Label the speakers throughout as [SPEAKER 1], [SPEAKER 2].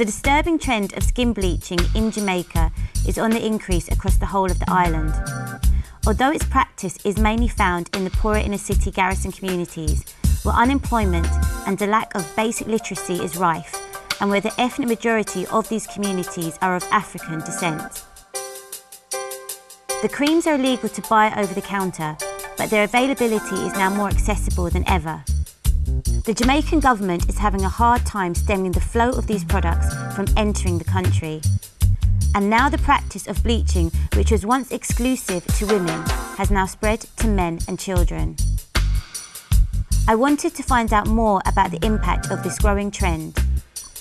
[SPEAKER 1] The disturbing trend of skin bleaching in Jamaica is on the increase across the whole of the island. Although its practice is mainly found in the poorer inner city garrison communities, where unemployment and a lack of basic literacy is rife, and where the ethnic majority of these communities are of African descent. The creams are illegal to buy over the counter, but their availability is now more accessible than ever. The Jamaican government is having a hard time stemming the flow of these products from entering the country. And now the practice of bleaching, which was once exclusive to women, has now spread to men and children. I wanted to find out more about the impact of this growing trend.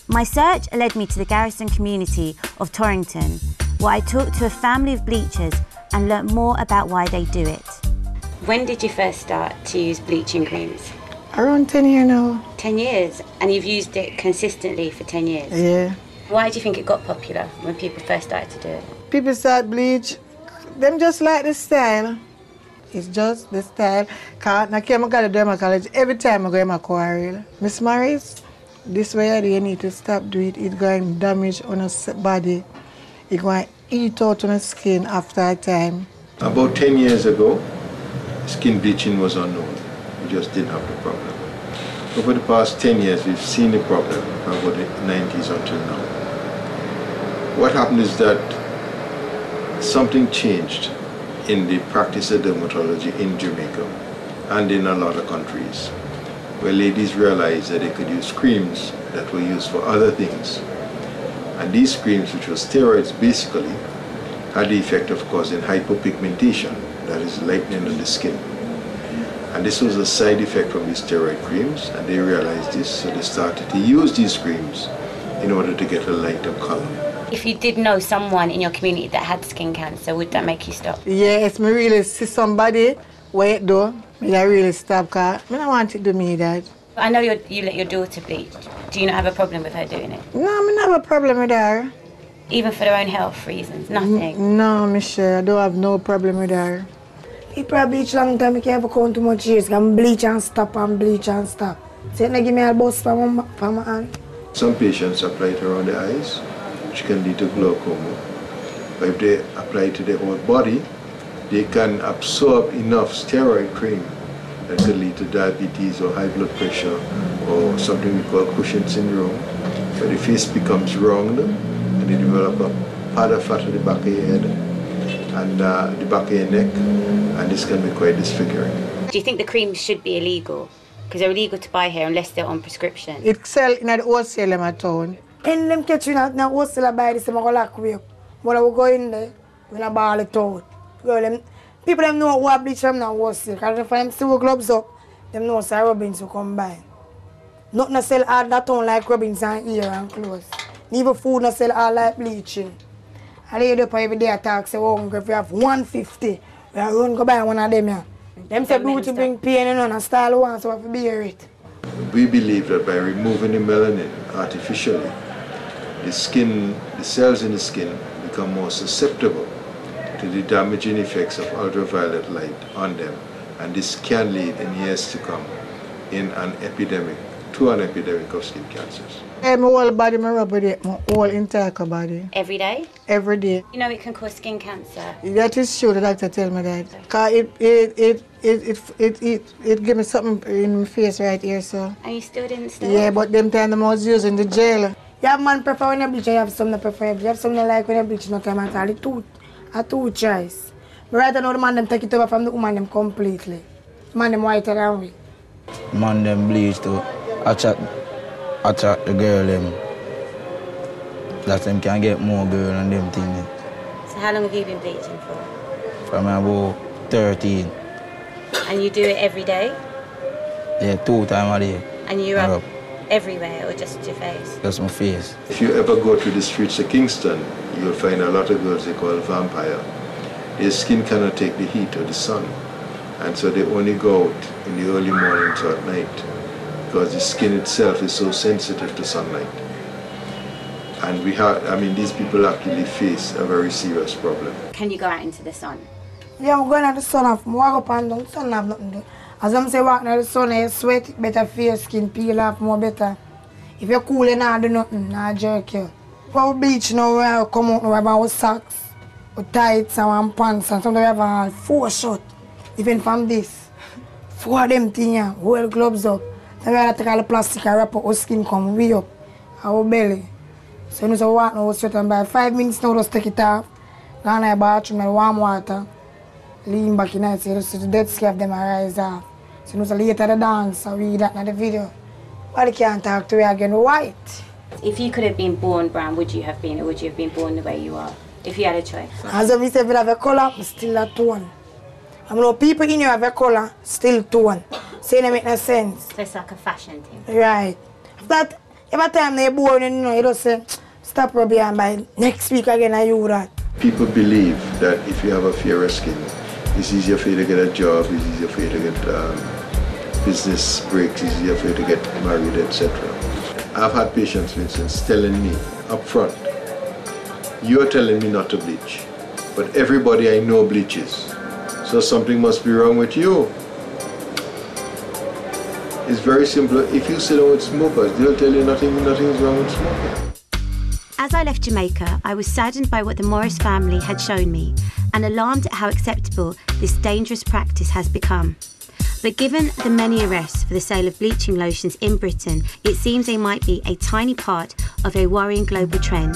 [SPEAKER 1] My search led me to the garrison community of Torrington, where I talked to a family of bleachers and learnt more about why they do it. When did you first start to use bleaching creams?
[SPEAKER 2] Around 10 years now.
[SPEAKER 1] 10 years, and you've used it consistently for 10 years?
[SPEAKER 2] Yeah.
[SPEAKER 1] Why do you think it got popular when people first started to do it?
[SPEAKER 2] People start bleach, them just like the style. It's just the style. Cause I came to do my college every time I go in my quarrel. Miss Morris, this way you need to stop doing it. It's going to damage on your body. It's going to eat out on the skin after a time.
[SPEAKER 3] About 10 years ago, skin bleaching was unknown. Just didn't have the problem. Over the past 10 years, we've seen the problem from about the 90s until now. What happened is that something changed in the practice of dermatology in Jamaica and in a lot of countries, where ladies realized that they could use creams that were used for other things. And these creams, which were steroids basically, had the effect of causing hypopigmentation, that is lightening of the skin. And this was a side effect from these steroid creams, and they realized this, so they started to use these creams in order to get a lighter color.
[SPEAKER 1] If you did know someone in your community that had skin cancer, would that make you stop?
[SPEAKER 2] Yes, me really see somebody where it do, me I really stop cause me don't want it to do me that.
[SPEAKER 1] I know you you let your daughter bleach. Do you not have a problem with her doing it?
[SPEAKER 2] No, me not have a problem with her.
[SPEAKER 1] Even for their own health reasons? Nothing?
[SPEAKER 2] No, Michelle, I don't have no problem with her.
[SPEAKER 4] People are bleach long time, I can't have count too much years. I'm bleach and stop and bleach and stop. So you give me a bus from my, from my hand.
[SPEAKER 3] Some patients apply it around the eyes, which can lead to glaucoma. But if they apply it to their whole body, they can absorb enough steroid cream that could lead to diabetes or high blood pressure or something we call Cushing syndrome, where the face becomes round and they develop a pad of fat at the back of your head and uh, the back of your neck, and this can be quite disfiguring.
[SPEAKER 1] Do you think the creams should be illegal? Because they're illegal to buy here unless they're on prescription.
[SPEAKER 2] It sell in the wholesale in my town.
[SPEAKER 4] And them catch you now, now wholesale buy this, I'm going to lock you. When I go in there, when I ball it out. Girl, them, people them know what bleach them now wholesale. Because if them still gloves up, them know say Robbins will come by. Nothing to sell all that town like Robbins and ear and clothes. Even food not sell all like bleaching. I up every day say, oh, if you have 150, we are run go buy one of them. Them beauty bring pain you know, and style one, so have to bear it.
[SPEAKER 3] We believe that by removing the melanin artificially, the skin, the cells in the skin become more susceptible to the damaging effects of ultraviolet light on them. And this can lead in years to come in an epidemic, to an epidemic of skin cancers.
[SPEAKER 2] Hey, my whole body, my rub with my whole entire body.
[SPEAKER 1] Every day?
[SPEAKER 2] Every day.
[SPEAKER 1] You know it can cause skin cancer.
[SPEAKER 2] That is true, the doctor tell me that. Cause it, it, it, it, it, it, it, it give me something in my face right here, so.
[SPEAKER 1] And you still didn't stop?
[SPEAKER 2] Yeah, but them time I was using the gel.
[SPEAKER 4] You have man prefer when you bleach, you have some that prefer. You have some that like when you bleach, no time at all. It's two, a two choice. But right now, the man them take it over from the woman them completely. Man them whiter than we.
[SPEAKER 5] Man them bleach to attract, attract the girl them. That them can get more girl and them things.
[SPEAKER 1] So how long have you been bleaching for?
[SPEAKER 5] From about 13.
[SPEAKER 1] And you do it every day?
[SPEAKER 5] Yeah, two times a day.
[SPEAKER 1] And you
[SPEAKER 5] I
[SPEAKER 1] rub
[SPEAKER 5] rub.
[SPEAKER 1] everywhere or just your face?
[SPEAKER 5] Just my face.
[SPEAKER 3] If you ever go to the streets of Kingston, you'll find a lot of girls they call vampire. Their skin cannot take the heat or the sun. And so they only go out in the early mornings or at night because the skin itself is so sensitive to sunlight. And we have, I mean, these people actually face a very serious problem.
[SPEAKER 1] Can you go out into the sun?
[SPEAKER 4] Yeah, I'm going to the sun off. I walk up and down, sun have nothing to do. As I'm say walk in the sun, you sweat, better for your skin peel off more better. If you're cool, you not do nothing, not jerk you. Our bleach now, we have come out, we have our socks, our tights, and our pants, and sometimes we have our four shot. Even from this. Four of them things, yeah, whole gloves up. Then we have take all the plastic and wrap up our skin come way up, our belly. So you know, so we walk now, we and by five minutes now, just take it off. Go in the bathroom and warm water. Lean back so you just see the dead skin of them rise off. So you know, so later the dance, I read that in the video. But can't talk to me again white.
[SPEAKER 1] If you could have been born brown, would you have been, or would you have been born the way you are? If you had a choice.
[SPEAKER 4] As we say if you have a color, but still a tone. I know people in you have a color, still tone. So it don't make no sense.
[SPEAKER 1] So it's like a fashion thing.
[SPEAKER 4] Right. After that, every time they're born, you know, you just say, stop rubbing and by next week again I you that.
[SPEAKER 3] People believe that if you have a fairer skin, it's easier for you to get a job, it's easier for you to get um, business breaks, it's easier for you to get married, etc. I've had patients, for instance, telling me up front, you're telling me not to bleach, but everybody I know bleaches, so something must be wrong with you. It's very simple. If you sit down with smokers, they'll tell you nothing, nothing is wrong with smoking.
[SPEAKER 1] As I left Jamaica, I was saddened by what the Morris family had shown me and alarmed at how acceptable this dangerous practice has become. But given the many arrests for the sale of bleaching lotions in Britain, it seems they might be a tiny part of a worrying global trend.